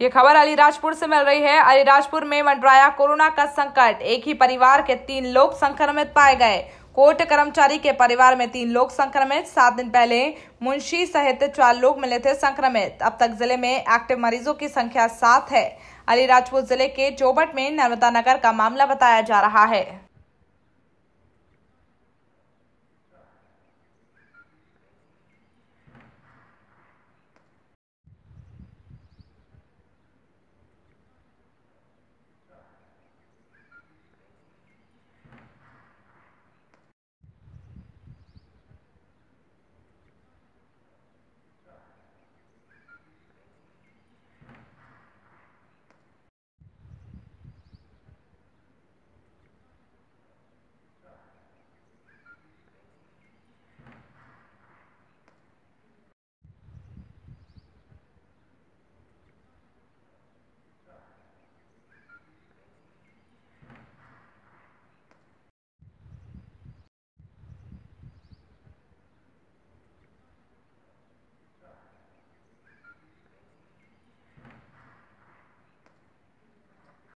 ये खबर अलीराजपुर से मिल रही है। अलीराजपुर में मंडराया कोरोना का संकट। एक ही परिवार के तीन लोग संक्रमित पाए गए। कोर्ट कर्मचारी के परिवार में तीन लोग संक्रमित। सात दिन पहले मुंशी सहित चार लोग मिले थे संक्रमित। अब तक ज़िले में एक्टिव मरीजों की संख्या सात है। अलीराजपुर ज़िले के चौबट में नर्मदा नगर का मामला बताया जा रहा है।